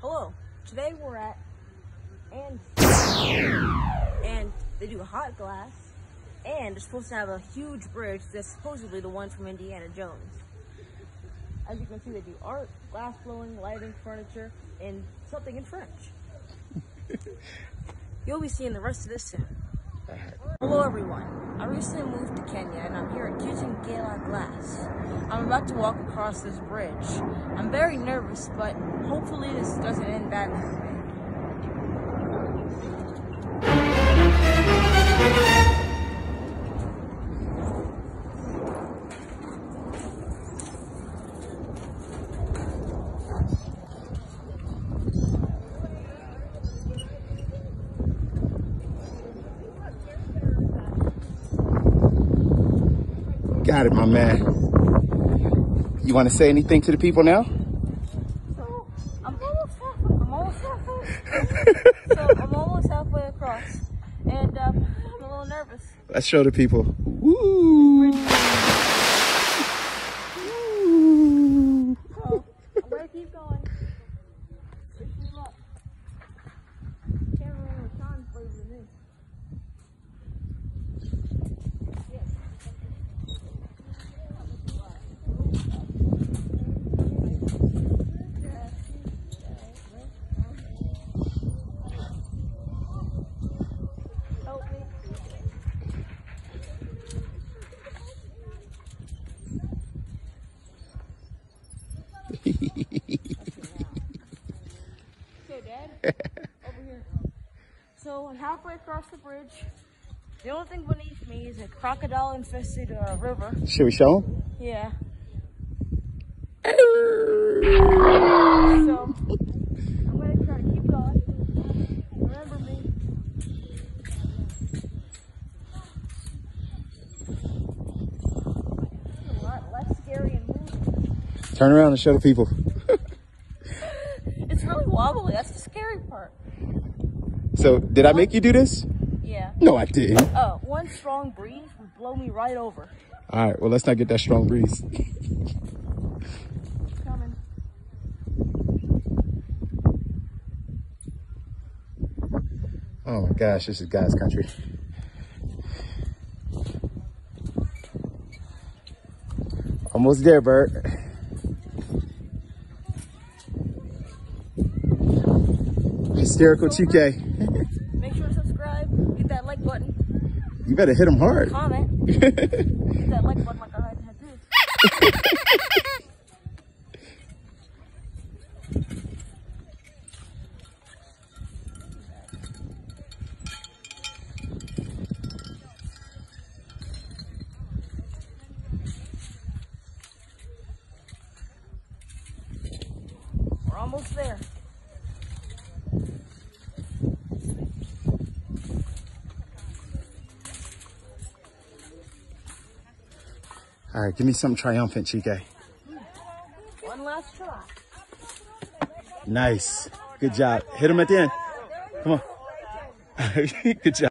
Hello. Today we're at and and they do hot glass and they're supposed to have a huge bridge that's supposedly the one from Indiana Jones. As you can see, they do art, glass blowing, lighting, furniture, and something in French. You'll be seeing the rest of this soon. Hello everyone. I recently moved to Kenya and I'm here at Kitengela Glass. I'm about to walk across this bridge. I'm very nervous, but hopefully this doesn't end badly Got it, my man. You want to say anything to the people now? So I'm almost halfway. I'm almost halfway. so I'm almost halfway across, and um, I'm a little nervous. Let's show the people. Woo! Woo! So I'm gonna keep going. Me luck. Can't remember what Sean's played with me. Help me. Okay, Dad. Over here. So I'm halfway across the bridge. The only thing beneath me is a crocodile infested uh, river. Should we show him? Yeah. So I'm gonna try to keep going. Remember me. A lot less scary and moving. Turn around and show the people. It's really wobbly. That's the scary part. So, did I make you do this? Yeah. No, I didn't. Oh, one strong breeze would blow me right over. All right, well, let's not get that strong breeze. Coming. Oh my gosh, this is God's country. Almost there, Bert. Hysterical Chike. Make sure to subscribe. Hit that like button. You better hit him hard. Comment. Hit that like button like I had to. We're almost there. All right, give me something triumphant, Chike. One last try. Nice. Good job. Hit him at the end. Come on. Good job.